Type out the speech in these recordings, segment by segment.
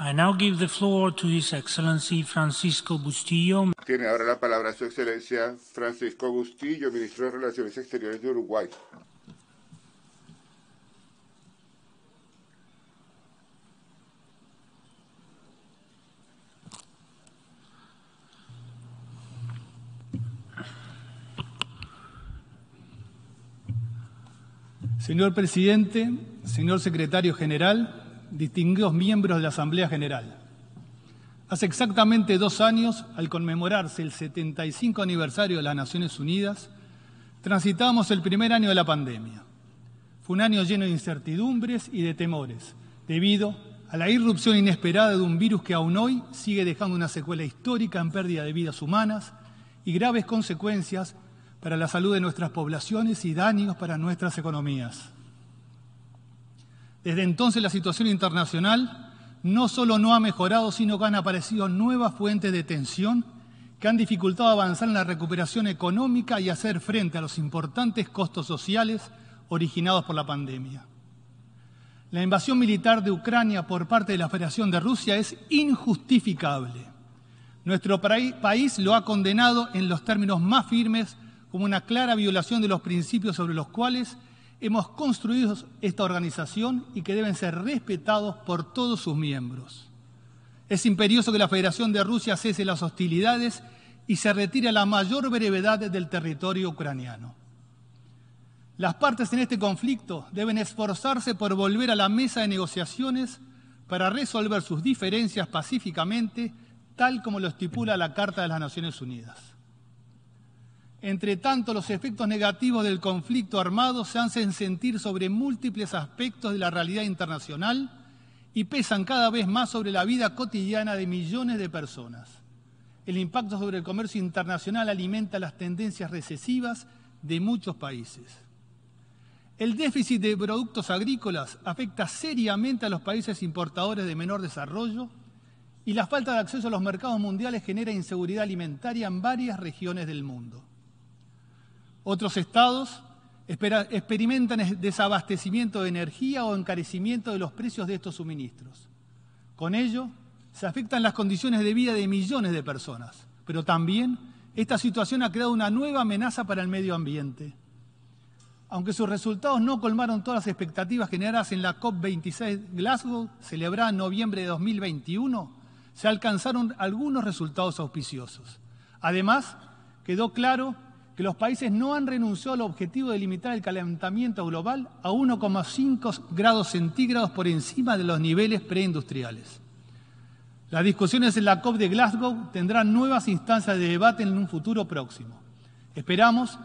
I now give the floor to His Excellency Francisco Bustillo. Tiene ahora la palabra Su Excelencia Francisco Bustillo, Ministro de Relaciones Exteriores de Uruguay. Señor Presidente, señor Secretario General, distinguidos miembros de la Asamblea General. Hace exactamente dos años, al conmemorarse el 75 aniversario de las Naciones Unidas, transitamos el primer año de la pandemia. Fue un año lleno de incertidumbres y de temores, debido a la irrupción inesperada de un virus que aún hoy sigue dejando una secuela histórica en pérdida de vidas humanas y graves consecuencias para la salud de nuestras poblaciones y daños para nuestras economías. Desde entonces la situación internacional no solo no ha mejorado, sino que han aparecido nuevas fuentes de tensión que han dificultado avanzar en la recuperación económica y hacer frente a los importantes costos sociales originados por la pandemia. La invasión militar de Ucrania por parte de la Federación de Rusia es injustificable. Nuestro país lo ha condenado en los términos más firmes como una clara violación de los principios sobre los cuales hemos construido esta organización y que deben ser respetados por todos sus miembros. Es imperioso que la Federación de Rusia cese las hostilidades y se retire a la mayor brevedad del territorio ucraniano. Las partes en este conflicto deben esforzarse por volver a la mesa de negociaciones para resolver sus diferencias pacíficamente, tal como lo estipula la Carta de las Naciones Unidas. Entre tanto, los efectos negativos del conflicto armado se hacen sentir sobre múltiples aspectos de la realidad internacional y pesan cada vez más sobre la vida cotidiana de millones de personas. El impacto sobre el comercio internacional alimenta las tendencias recesivas de muchos países. El déficit de productos agrícolas afecta seriamente a los países importadores de menor desarrollo y la falta de acceso a los mercados mundiales genera inseguridad alimentaria en varias regiones del mundo. Otros estados experimentan desabastecimiento de energía o encarecimiento de los precios de estos suministros. Con ello, se afectan las condiciones de vida de millones de personas, pero también esta situación ha creado una nueva amenaza para el medio ambiente. Aunque sus resultados no colmaron todas las expectativas generadas en la COP26 Glasgow, celebrada en noviembre de 2021, se alcanzaron algunos resultados auspiciosos. Además, quedó claro que los países no han renunciado al objetivo de limitar el calentamiento global a 1,5 grados centígrados por encima de los niveles preindustriales. Las discusiones en la COP de Glasgow tendrán nuevas instancias de debate en un futuro próximo. Esperamos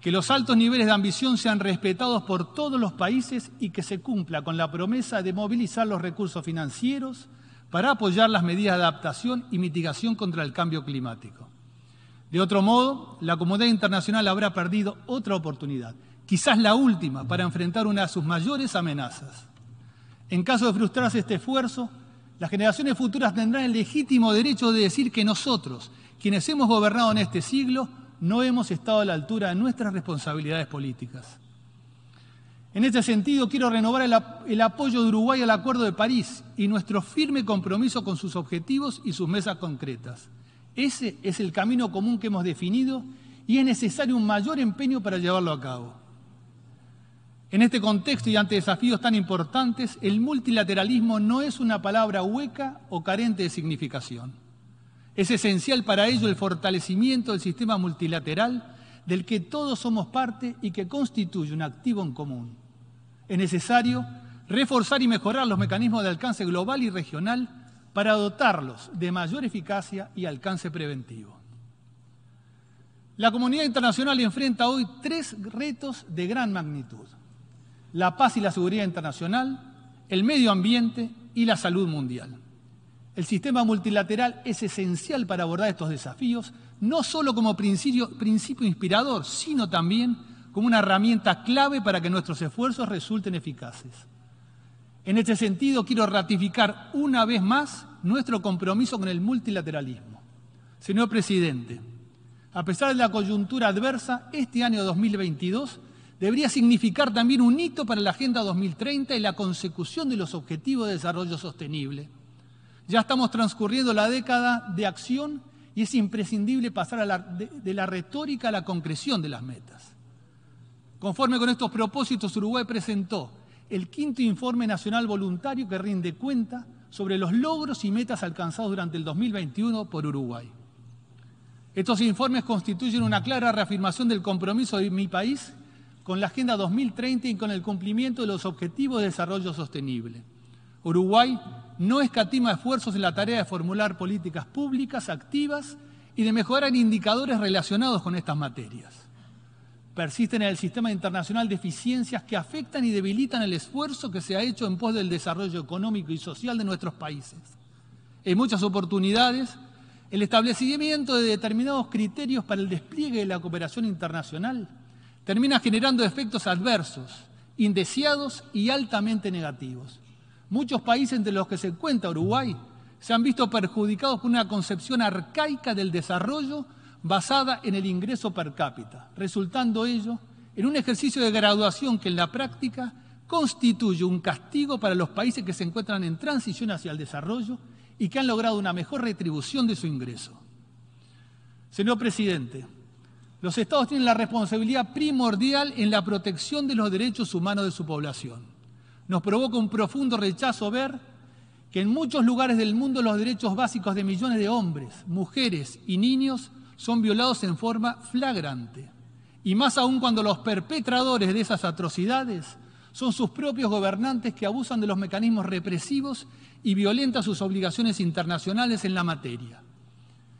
que los altos niveles de ambición sean respetados por todos los países y que se cumpla con la promesa de movilizar los recursos financieros para apoyar las medidas de adaptación y mitigación contra el cambio climático. De otro modo, la comunidad internacional habrá perdido otra oportunidad, quizás la última, para enfrentar una de sus mayores amenazas. En caso de frustrarse este esfuerzo, las generaciones futuras tendrán el legítimo derecho de decir que nosotros, quienes hemos gobernado en este siglo, no hemos estado a la altura de nuestras responsabilidades políticas. En este sentido, quiero renovar el, el, apoyo de Uruguay al Acuerdo de París y nuestro firme compromiso con sus objetivos y sus mesas concretas. Ese es el camino común que hemos definido y es necesario un mayor empeño para llevarlo a cabo. En este contexto y ante desafíos tan importantes, el multilateralismo no es una palabra hueca o carente de significación. Es esencial para ello el fortalecimiento del sistema multilateral del que todos somos parte y que constituye un activo en común. Es necesario reforzar y mejorar los mecanismos de alcance global y regional para dotarlos de mayor eficacia y alcance preventivo. La comunidad internacional enfrenta hoy tres retos de gran magnitud. La paz y la seguridad internacional, el medio ambiente y la salud mundial. El sistema multilateral es esencial para abordar estos desafíos, no solo como principio, principio inspirador, sino también como una herramienta clave para que nuestros esfuerzos resulten eficaces. En este sentido, quiero ratificar una vez más nuestro compromiso con el multilateralismo. Señor presidente, a pesar de la coyuntura adversa, este año 2022 debería significar también un hito para la Agenda 2030 y la consecución de los Objetivos de Desarrollo Sostenible. Ya estamos transcurriendo la década de acción y es imprescindible pasar de, de la retórica a la concreción de las metas. Conforme con estos propósitos, Uruguay presentó el quinto informe nacional voluntario que rinde cuenta sobre los logros y metas alcanzados durante el 2021 por Uruguay. Estos informes constituyen una clara reafirmación del compromiso de mi país con la Agenda 2030 y con el cumplimiento de los Objetivos de Desarrollo Sostenible. Uruguay no escatima esfuerzos en la tarea de formular políticas públicas activas y de mejorar indicadores relacionados con estas materias. Persisten en el sistema internacional deficiencias que afectan y debilitan el esfuerzo que se ha hecho en pos del desarrollo económico y social de nuestros países. En muchas oportunidades, el establecimiento de determinados criterios para el despliegue de la cooperación internacional termina generando efectos adversos, indeseados y altamente negativos. Muchos países entre los que se cuenta Uruguay se han visto perjudicados por una concepción arcaica del desarrollo basada en el ingreso per cápita, resultando ello en un ejercicio de graduación que en la práctica constituye un castigo para los países que se encuentran en transición hacia el desarrollo y que han logrado una mejor retribución de su ingreso. Señor presidente, los estados tienen la responsabilidad primordial en la protección de los derechos humanos de su población. Nos provoca un profundo rechazo ver que en muchos lugares del mundo los derechos básicos de millones de hombres, mujeres y niños son violados en forma flagrante. Y más aún cuando los perpetradores de esas atrocidades son sus propios gobernantes que abusan de los mecanismos represivos y violentan sus obligaciones internacionales en la materia.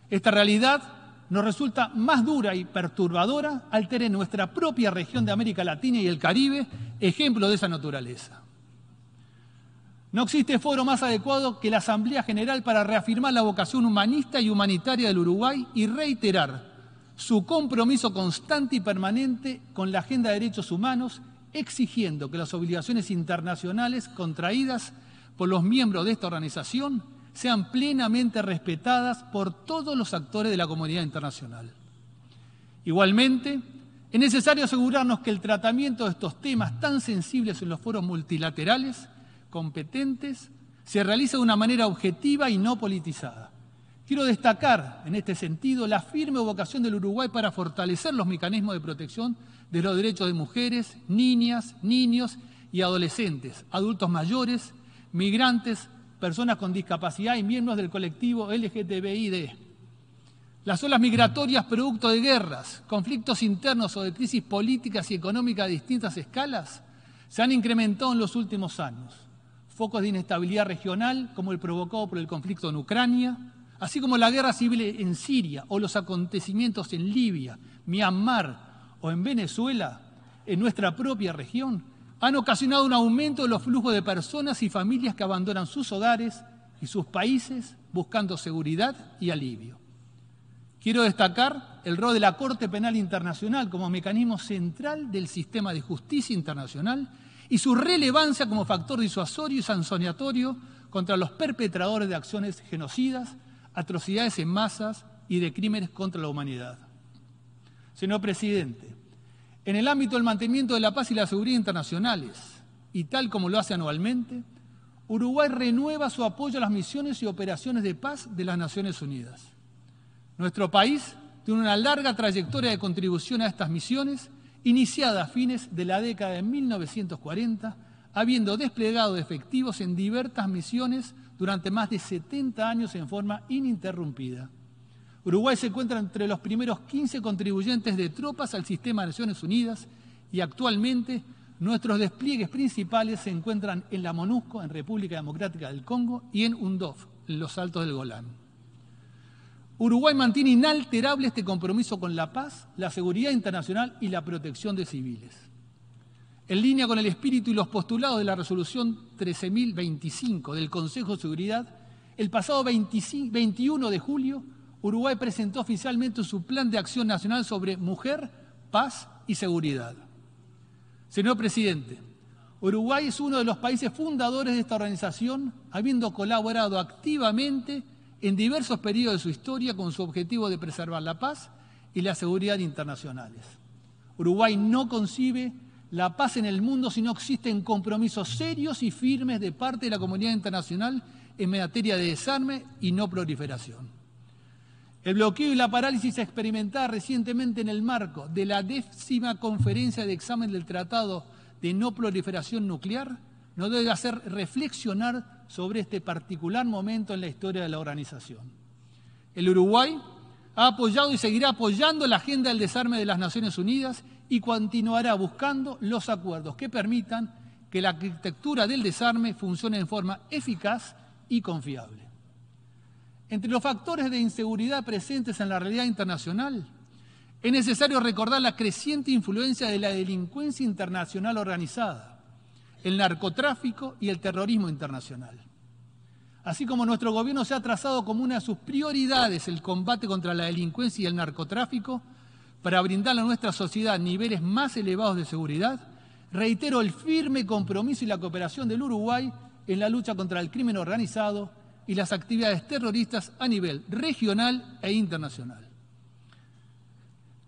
Esta realidad nos resulta más dura y perturbadora al tener en nuestra propia región de América Latina y el Caribe ejemplo de esa naturaleza. No existe foro más adecuado que la Asamblea General para reafirmar la vocación humanista y humanitaria del Uruguay y reiterar su compromiso constante y permanente con la agenda de derechos humanos, exigiendo que las obligaciones internacionales contraídas por los miembros de esta organización sean plenamente respetadas por todos los actores de la comunidad internacional. Igualmente, es necesario asegurarnos que el tratamiento de estos temas tan sensibles en los foros multilaterales competentes se realiza de una manera objetiva y no politizada. Quiero destacar en este sentido la firme vocación del Uruguay para fortalecer los mecanismos de protección de los derechos de mujeres, niñas, niños y adolescentes, adultos mayores, migrantes, personas con discapacidad y miembros del colectivo LGTBID. Las olas migratorias producto de guerras, conflictos internos o de crisis políticas y económicas a distintas escalas se han incrementado en los últimos años focos de inestabilidad regional como el provocado por el conflicto en Ucrania, así como la guerra civil en Siria o los acontecimientos en Libia, Myanmar o en Venezuela, en nuestra propia región, han ocasionado un aumento de los flujos de personas y familias que abandonan sus hogares y sus países buscando seguridad y alivio. Quiero destacar el rol de la Corte Penal Internacional como mecanismo central del sistema de justicia internacional y su relevancia como factor disuasorio y sancionatorio contra los perpetradores de acciones genocidas, atrocidades en masas y de crímenes contra la humanidad. Señor presidente, en el ámbito del mantenimiento de la paz y la seguridad internacionales, y tal como lo hace anualmente, Uruguay renueva su apoyo a las misiones y operaciones de paz de las Naciones Unidas. Nuestro país tiene una larga trayectoria de contribución a estas misiones iniciada a fines de la década de 1940, habiendo desplegado efectivos en diversas misiones durante más de 70 años en forma ininterrumpida. Uruguay se encuentra entre los primeros 15 contribuyentes de tropas al sistema de Naciones Unidas y actualmente nuestros despliegues principales se encuentran en la MONUSCO, en República Democrática del Congo, y en UNDOF, en los Altos del Golán. Uruguay mantiene inalterable este compromiso con la paz, la seguridad internacional y la protección de civiles. En línea con el espíritu y los postulados de la resolución 13.025 del Consejo de Seguridad, el pasado 21 de julio, Uruguay presentó oficialmente su Plan de Acción Nacional sobre Mujer, Paz y Seguridad. Señor Presidente, Uruguay es uno de los países fundadores de esta organización, habiendo colaborado activamente en diversos periodos de su historia con su objetivo de preservar la paz y la seguridad internacionales. Uruguay no concibe la paz en el mundo si no existen compromisos serios y firmes de parte de la comunidad internacional en materia de desarme y no proliferación. El bloqueo y la parálisis experimentada recientemente en el marco de la décima conferencia de examen del Tratado de No Proliferación Nuclear nos debe hacer reflexionar sobre este particular momento en la historia de la organización. El Uruguay ha apoyado y seguirá apoyando la agenda del desarme de las Naciones Unidas y continuará buscando los acuerdos que permitan que la arquitectura del desarme funcione en forma eficaz y confiable. Entre los factores de inseguridad presentes en la realidad internacional, es necesario recordar la creciente influencia de la delincuencia internacional organizada, el narcotráfico y el terrorismo internacional. Así como nuestro gobierno se ha trazado como una de sus prioridades el combate contra la delincuencia y el narcotráfico para brindarle a nuestra sociedad niveles más elevados de seguridad, reitero el firme compromiso y la cooperación del Uruguay en la lucha contra el crimen organizado y las actividades terroristas a nivel regional e internacional.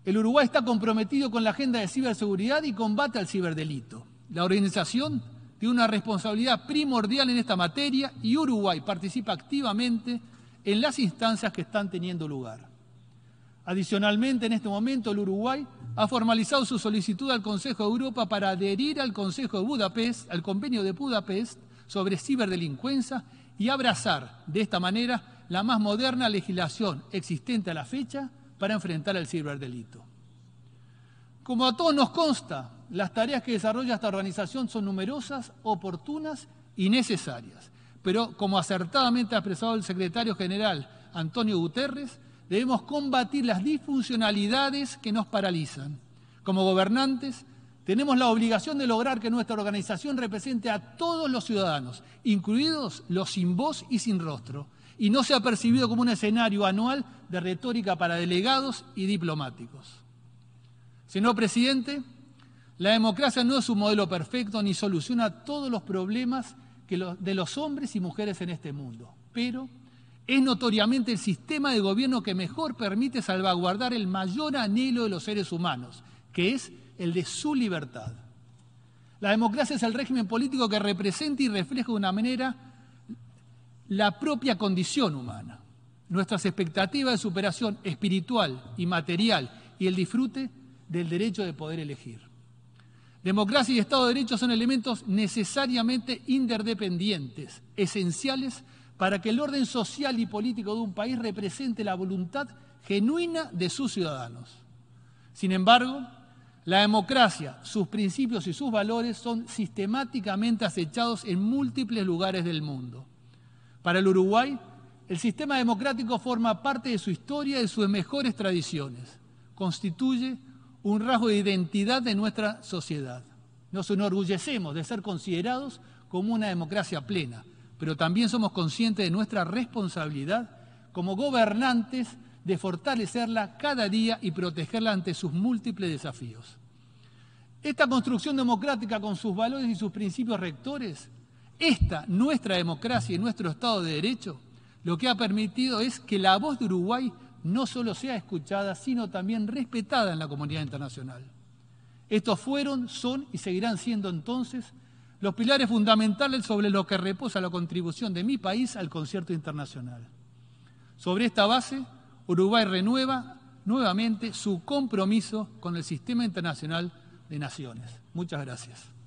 El Uruguay está comprometido con la agenda de ciberseguridad y combate al ciberdelito. La organización tiene una responsabilidad primordial en esta materia y Uruguay participa activamente en las instancias que están teniendo lugar. Adicionalmente, en este momento, el Uruguay ha formalizado su solicitud al Consejo de Europa para adherir al Consejo de Budapest, al Convenio de Budapest sobre ciberdelincuencia y abrazar de esta manera la más moderna legislación existente a la fecha para enfrentar el ciberdelito. Como a todos nos consta, las tareas que desarrolla esta organización son numerosas, oportunas y necesarias. Pero, como acertadamente ha expresado el secretario general Antonio Guterres, debemos combatir las disfuncionalidades que nos paralizan. Como gobernantes, tenemos la obligación de lograr que nuestra organización represente a todos los ciudadanos, incluidos los sin voz y sin rostro, y no sea percibido como un escenario anual de retórica para delegados y diplomáticos. Señor presidente, la democracia no es un modelo perfecto ni soluciona todos los problemas de los hombres y mujeres en este mundo, pero es notoriamente el sistema de gobierno que mejor permite salvaguardar el mayor anhelo de los seres humanos, que es el de su libertad. La democracia es el régimen político que representa y refleja de una manera la propia condición humana, nuestras expectativas de superación espiritual y material y el disfrute del derecho de poder elegir. Democracia y Estado de Derecho son elementos necesariamente interdependientes, esenciales para que el orden social y político de un país represente la voluntad genuina de sus ciudadanos. Sin embargo, la democracia, sus principios y sus valores son sistemáticamente acechados en múltiples lugares del mundo. Para el Uruguay, el sistema democrático forma parte de su historia y de sus mejores tradiciones. Constituye un rasgo de identidad de nuestra sociedad. Nos enorgullecemos de ser considerados como una democracia plena, pero también somos conscientes de nuestra responsabilidad como gobernantes de fortalecerla cada día y protegerla ante sus múltiples desafíos. Esta construcción democrática con sus valores y sus principios rectores, esta, nuestra democracia y nuestro Estado de Derecho, lo que ha permitido es que la voz de Uruguay no solo sea escuchada, sino también respetada en la comunidad internacional. Estos fueron, son y seguirán siendo entonces los pilares fundamentales sobre los que reposa la contribución de mi país al concierto internacional. Sobre esta base, Uruguay renueva nuevamente su compromiso con el sistema internacional de naciones. Muchas gracias.